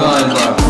Shiva and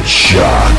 Headshot.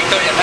Victoria.